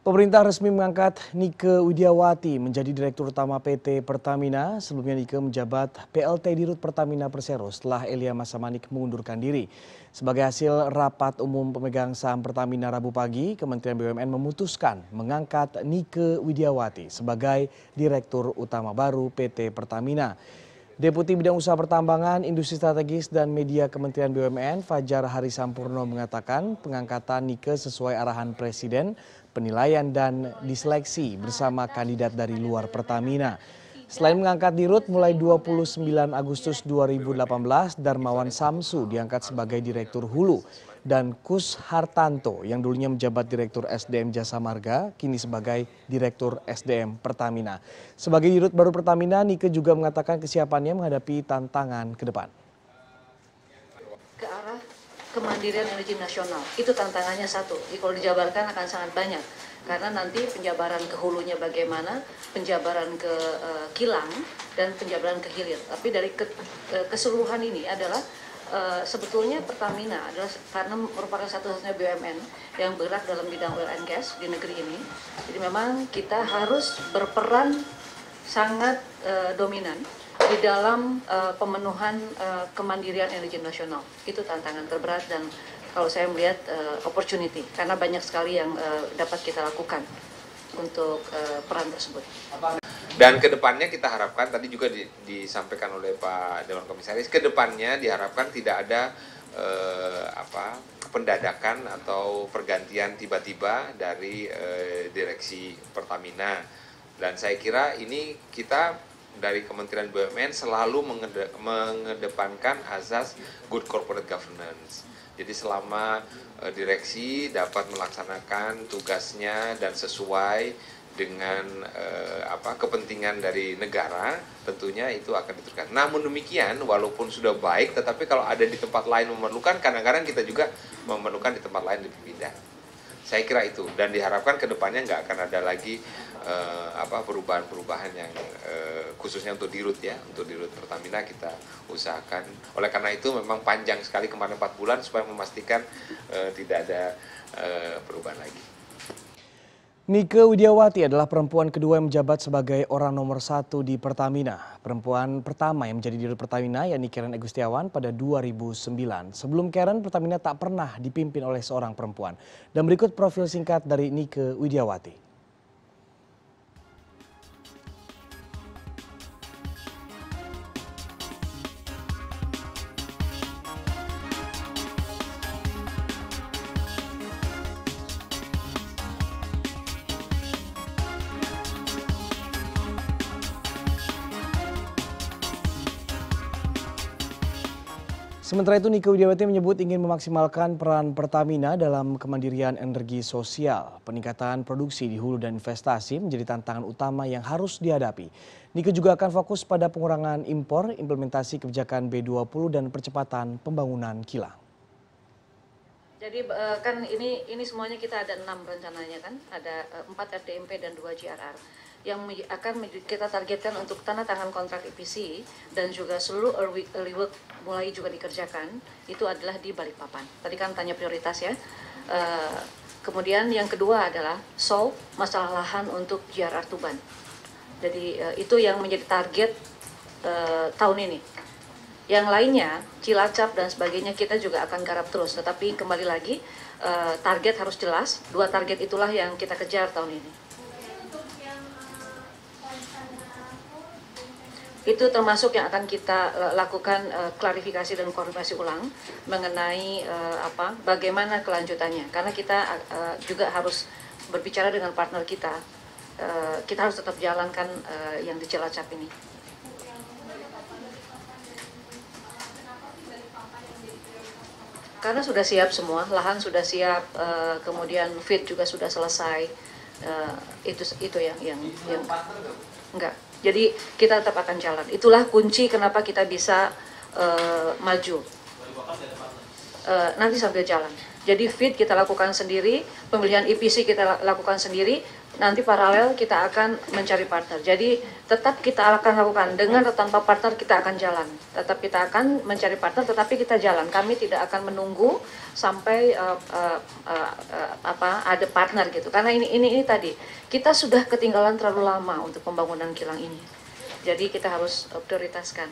Pemerintah resmi mengangkat Nike Widiawati menjadi Direktur Utama PT Pertamina. Sebelumnya Nike menjabat PLT di Rut Pertamina Persero setelah Elia Masamanik mengundurkan diri. Sebagai hasil rapat umum pemegang saham Pertamina Rabu pagi, Kementerian BUMN memutuskan mengangkat Nike Widiawati sebagai Direktur Utama baru PT Pertamina. Deputi Bidang Usaha Pertambangan, Industri Strategis dan Media Kementerian BUMN Fajar Hari Sampurno mengatakan pengangkatan Nike sesuai arahan Presiden, penilaian dan diseleksi bersama kandidat dari luar Pertamina. Selain mengangkat Dirut mulai 29 Agustus 2018, Darmawan Samsu diangkat sebagai Direktur Hulu dan Kus Hartanto yang dulunya menjabat Direktur SDM Jasa Marga kini sebagai Direktur SDM Pertamina. Sebagai dirut baru Pertamina, Nike juga mengatakan kesiapannya menghadapi tantangan ke depan. Ke arah kemandirian energi nasional, itu tantangannya satu. Jadi kalau dijabarkan akan sangat banyak karena nanti penjabaran ke hulunya bagaimana, penjabaran ke uh, kilang dan penjabaran ke hilir. Tapi dari ke, uh, keseluruhan ini adalah uh, sebetulnya Pertamina adalah karena merupakan satu-satunya BUMN yang bergerak dalam bidang oil and gas di negeri ini. Jadi memang kita harus berperan sangat uh, dominan di dalam uh, pemenuhan uh, kemandirian energi nasional. Itu tantangan terberat dan kalau saya melihat uh, opportunity karena banyak sekali yang uh, dapat kita lakukan untuk uh, peran tersebut. Dan ke depannya kita harapkan tadi juga di, disampaikan oleh Pak Dewan Komisaris, ke depannya diharapkan tidak ada eh, apa pendadakan atau pergantian tiba-tiba dari eh, direksi Pertamina. Dan saya kira ini kita dari Kementerian BUMN selalu mengede, mengedepankan azas good corporate governance. Jadi selama eh, direksi dapat melaksanakan tugasnya dan sesuai dengan eh, apa kepentingan dari negara tentunya itu akan diteruskan. Namun demikian walaupun sudah baik tetapi kalau ada di tempat lain memerlukan kadang-kadang kita juga memerlukan di tempat lain lebih pindah. Saya kira itu dan diharapkan ke depannya nggak akan ada lagi eh, apa perubahan-perubahan yang eh, khususnya untuk dirut ya untuk dirut Pertamina kita usahakan. Oleh karena itu memang panjang sekali kemarin 4 bulan supaya memastikan eh, tidak ada eh, perubahan lagi. Nike Widiawati adalah perempuan kedua yang menjabat sebagai orang nomor satu di Pertamina. Perempuan pertama yang menjadi dirut Pertamina yakni Karen Agustiawan pada 2009. Sebelum Karen, Pertamina tak pernah dipimpin oleh seorang perempuan. Dan berikut profil singkat dari Nike Widiawati. Sementara itu Nike Widiawati menyebut ingin memaksimalkan peran Pertamina dalam kemandirian energi sosial. Peningkatan produksi di hulu dan investasi menjadi tantangan utama yang harus dihadapi. Nike juga akan fokus pada pengurangan impor, implementasi kebijakan B20 dan percepatan pembangunan kilang. Jadi eh, kan ini ini semuanya kita ada enam rencananya kan, ada eh, empat RDMP dan dua GRR yang akan kita targetkan untuk tanda tangan kontrak EPC dan juga seluruh early work mulai juga dikerjakan itu adalah di Balikpapan. Tadi kan tanya prioritas ya. Uh, kemudian yang kedua adalah solve masalah lahan untuk JRR Tuban. Jadi uh, itu yang menjadi target uh, tahun ini. Yang lainnya, Cilacap dan sebagainya kita juga akan garap terus. Tetapi kembali lagi, target harus jelas. Dua target itulah yang kita kejar tahun ini. Itu termasuk yang akan kita uh, lakukan uh, klarifikasi dan konfirmasi ulang mengenai uh, apa bagaimana kelanjutannya. Karena kita uh, juga harus berbicara dengan partner kita. Uh, kita harus tetap jalankan uh, yang di Cilacap ini. Karena sudah siap semua lahan sudah siap uh, kemudian fit juga sudah selesai. Uh, itu itu yang yang yang enggak jadi kita tetap akan jalan. Itulah kunci kenapa kita bisa uh, maju. Uh, nanti sambil jalan. Jadi fit kita lakukan sendiri, pemilihan EPC kita lakukan sendiri, nanti paralel kita akan mencari partner. Jadi tetap kita akan lakukan dengan atau tanpa partner kita akan jalan. Tetap kita akan mencari partner, tetapi kita jalan. Kami tidak akan menunggu sampai uh, uh, uh, uh, apa ada partner gitu. Karena ini ini ini tadi kita sudah ketinggalan terlalu lama untuk pembangunan kilang ini. Jadi kita harus prioritaskan.